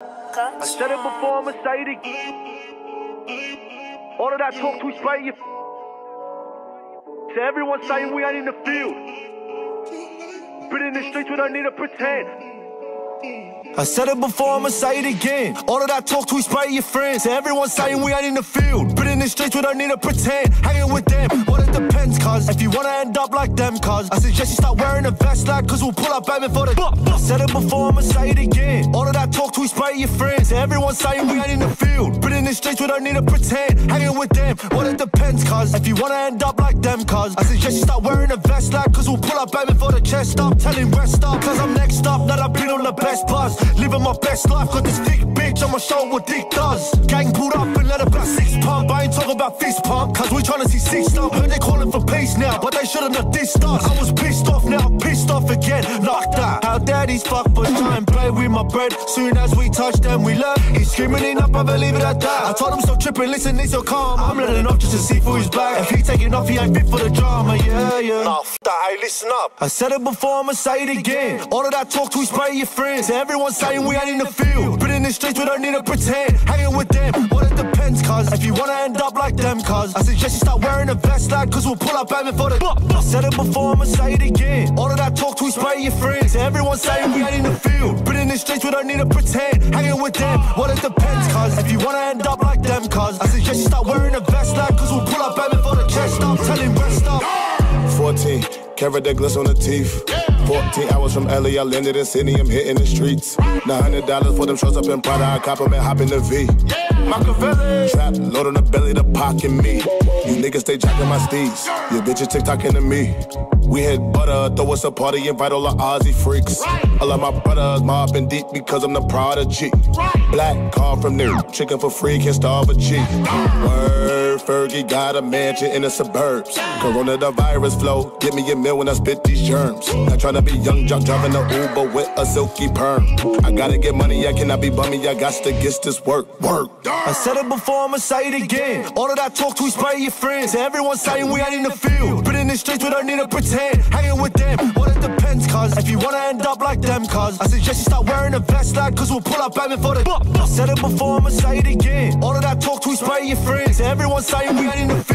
I said it before, I'ma say it again. All of that talk to spray you. To everyone saying we ain't in the field. Been in the streets, we don't need to pretend. I said it before, I'ma say it again. All of that talk to spray your friends. To everyone saying we ain't in the field. Been in the streets, we don't need to pretend. Hanging with them, well, it depends, cuz. If you wanna end up like them, cuz. I suggest you start wearing a vest, like, cuz we'll pull up aiming for the. I said it before, I'ma say it again. All of that talk to spray your friends. To everyone saying we ain't in the field. Been in the streets, we don't need to pretend. Hanging with them, well, it depends, cuz. If you wanna end up like them, cuz. I suggest you start wearing a vest, like, cuz we'll pull up aiming for the chest up. Telling rest up, cuz I'm next up. That I've been on the best buzz. Living my best life, got this thick bitch on my shoulder, what dick does. Gang pulled up and let about six pump. I ain't talking about fist pump, cause we tryna see six up. Heard they calling for peace now, but they shouldn't have dissed us. I was pissed off now, pissed off again, Locked that. How daddy's fuck, but try and play my bread. Soon as we touch them, we learn. He's screaming up, I believe it at that. I told him stop tripping, listen, he's so calm. I'm letting off just to see for his back. If he taking off, he ain't fit for the drama, yeah, yeah. That, hey, listen up. I said it before, I'ma say it again. All of that talk to spray your friends. Everyone saying we ain't in the field. Been in the streets, we don't need to pretend. Hanging with them, well, it depends, cuz. If you wanna end up like them, cuz. I suggest you start wearing a vest, like, cuz we'll pull up aiming for the. I said it before, I'ma say it again. All of that talk to spray your friends. Everyone saying we ain't in the in streets, we don't need to pretend. Hanging with them, well, it depends, cuz. If you wanna end up like them, cuz. I suggest you start wearing a vest, like, cuz we'll pull up aiming for the chest up. Tell him rest up. 14, karat that gliss on the teeth. 14 hours from LA, I landed in Sydney, I'm hitting the streets. $900 for them shows up in Prada, I cop 'em and hop in the V. Machiavelli. Trap, load on the belly, the pocket me. You niggas stay jacking my steeds. Your bitches TikToking to me. We hit butter, throw us a party, invite all the Aussie freaks. All of my brothers mobbing deep because I'm the prodigy. Black car from there, chicken for free, can't starve a G. Word, Fergie got a mansion in the suburbs. Corona the virus flow, give me a meal when I spit these germs. Not trying to be young, jump driving the Uber with a silky perm. I gotta get money, I cannot be bummy, I got to get this work, work. I said it before, I'ma say it again. All of that talk to spray your friends. Everyone saying we ain't in the field. Been in the streets, we don't need to pretend. Hanging with them, well, it depends, cuz. If you wanna end up like them, cuz. I suggest you start wearing a vest, like, cuz we'll pull up aiming for the. I said it before, I'ma say it again. All of that talk to spray your friends. Everyone saying we ain't in the field.